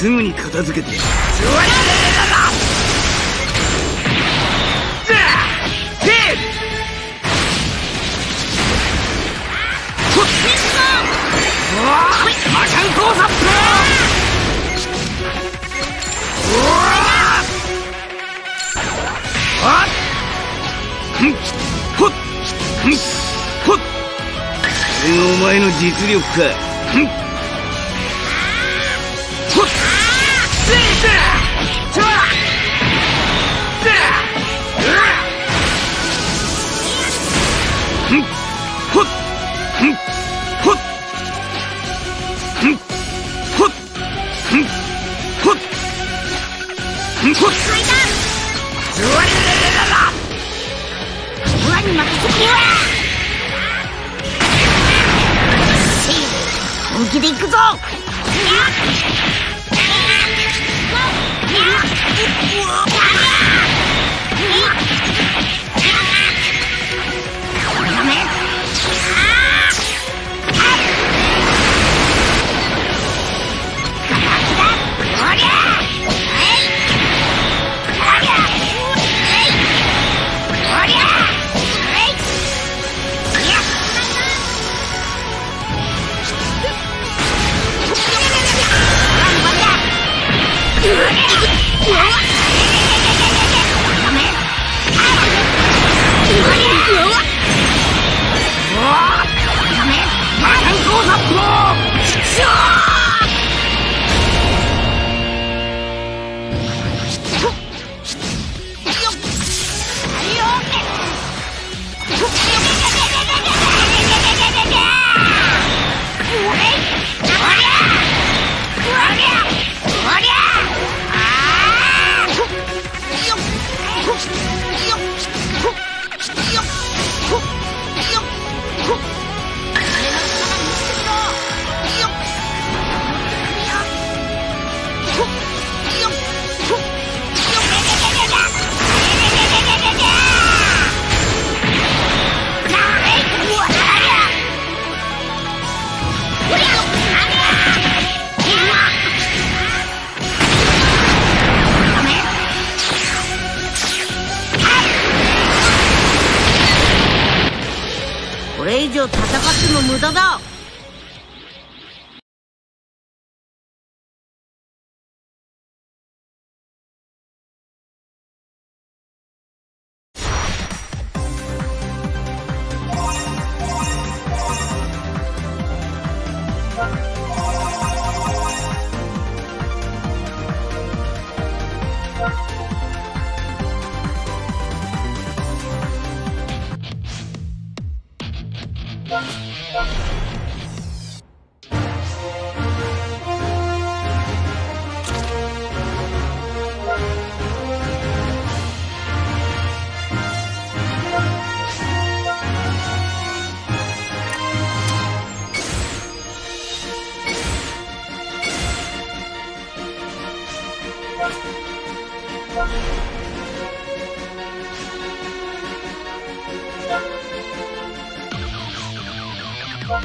すぐに片付けて。マシャンコーサップあっふんほっふんほっこれがお前の実力か。ほっ本気で行くぞマれ以上戦っても無駄だ。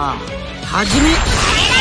はじめ。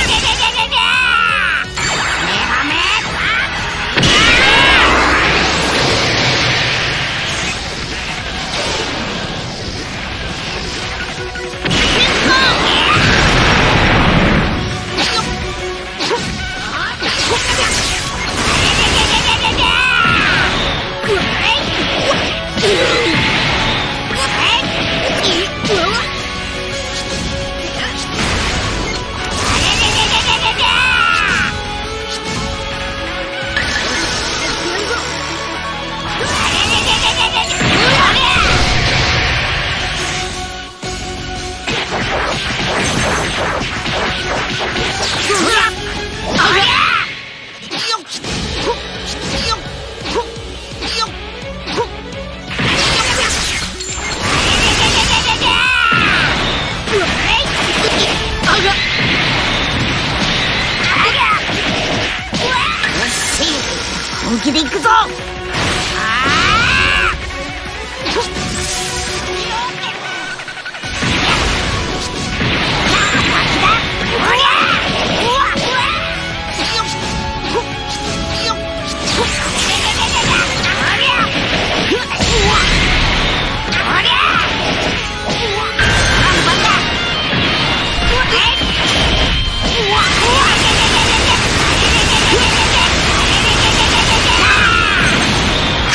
本気で行くぞ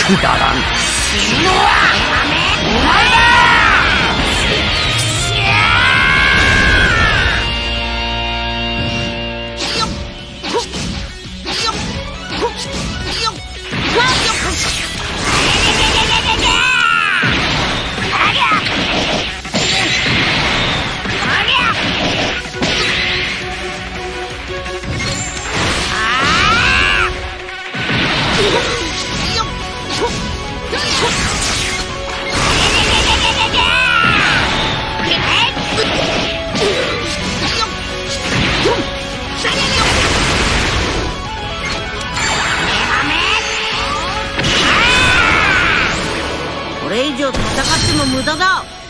くだらん死ぬわお前っても無駄だ。